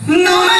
No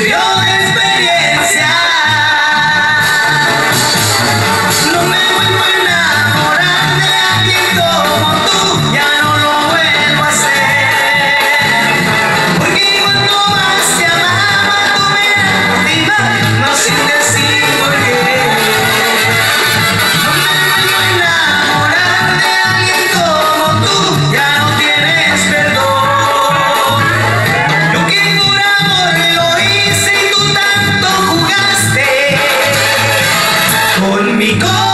If you're Rico.